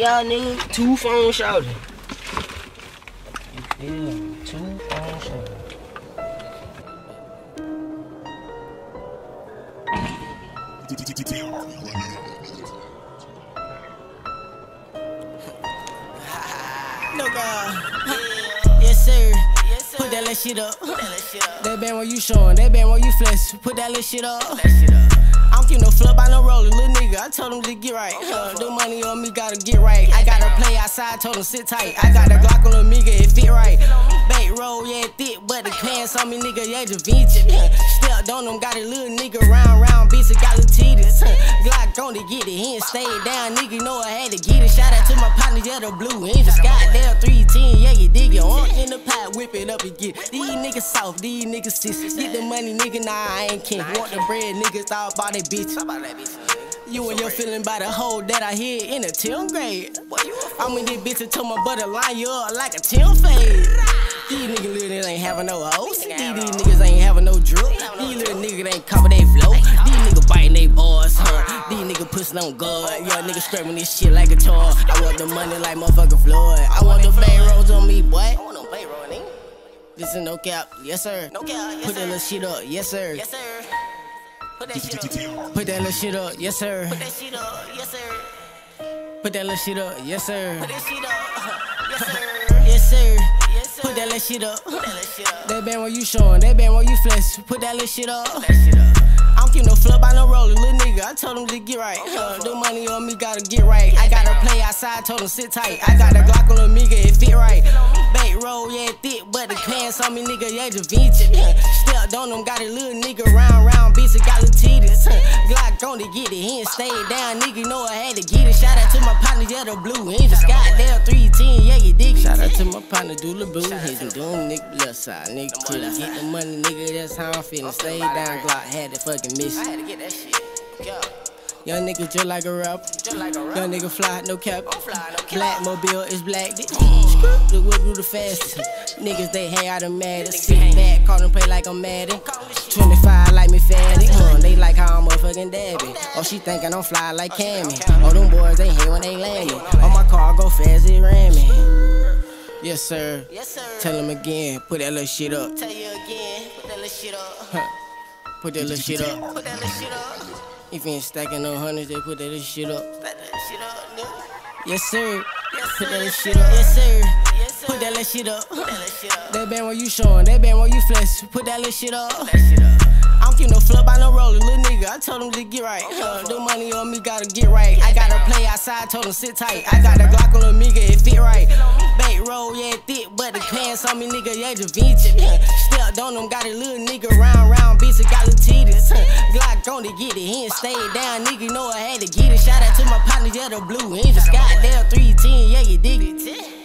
y'all nigga. Two phone shouting. Yeah, two phone shouting. No God. Yes sir. Put that little shit up. That band where you showing, that band where you flex. Put that little shit up. I don't no fuck by no roller, little nigga. I told him to get right. Uh, the money on me, gotta get right. I gotta play outside, told him sit tight. I got the Glock on the Amiga, it fit right. Bait roll, yeah, thick, but the pants on me, nigga, yeah, Da Vinci. Stepped on them, got a little nigga round, round, bitch, it got little titties. Glock on to get it, he ain't stayed down, nigga, know I had to get it. Shout out to my partners, yeah, the blue engine. Goddamn 310, yeah, you dig it. On in the pot, whip it up and get it. These niggas soft, these niggas sis. Get the money, nigga, nah, I ain't kin. Want the bread, niggas all about that bitch. You and your feeling by the hole that I hit in the 10th grade. I'm in this bitch told my butter line you up like a 10 fade. These niggas niggas ain't having no hoes. Pussing on God. Young niggas scrubbing this shit like a toy. I want the money like motherfucking Floyd. I want the bay rolls on me, boy. I want no bay roll, nigga. This is no cap, yes sir. No cap, yes Put that little shit up, yes sir. Yes sir. Put that shit up. Put that little shit up, yes sir. Put that shit up, yes sir. Put that little shit up, yes sir. Put that shit up, yes sir. Yes sir. Put that little shit up. That band where you showing, that band where you flex. Put that little shit up. Don't give no fuck by no roller, little nigga. I told him to get right. Uh, the money on me, gotta get right. I gotta play outside, told him sit tight. I got the Glock on the Amiga, it fit right. Bait roll, yeah, thick, but the pants on me, nigga, yeah, Da Vinci. Stepped on him, got a little nigga round, round, bitch, it got little titties. Uh, Glock on to get it, he ain't stayed down, nigga, know I had to get it. Shout out to my partners, yeah, the blue engine. Goddamn 310, yeah, you dig it. Shout out to my partner, do the boo. Hit the doom, nigga, left side, nigga, till get the money, nigga, that's how I'm feeling. Stay down, Glock had to fucking miss. I had to get that shit. Yeah. Young nigga just like a rapper. Just like a rapper. Young nigga fly, no cap. Fly, no cap. Black mobile is black. The whip do the fastest. Niggas they hang out the maddest. Sit back, call them play like I'm mad. 25 like me fatty. Huh, they like how I'm motherfucking dabby. Oh, she thinking I'm fly like Cammy. Oh, them boys they here when they landing. On my car, go fast, it me. Yes, sir. Yes, sir. Tell him again, put that little shit up. Tell you again, put that little shit up. Put that little shit up. Put that little shit up. If you ain't stacking no hundreds, they put that little shit up. Put that little shit up, nigga. Yes, sir. Put that little shit up. Yes, sir. Put that little shit up. That band where you showing, that band where you flex. Put that little shit up. I don't give no fuck by no roller, little nigga. I told him to get right. Uh, the money on me, gotta get right. I gotta play outside, told him sit tight. I got the Glock on the Amiga, it fit right. Bait roll, yeah, thick, but the pants on me, nigga, yeah, Da Vinci. Stepped on him, got a little On to get it, he ain't stayed down, nigga, know I had to get it. Shout out to my partners, yeah, the blue engine. Goddamn 310, yeah, you dig it.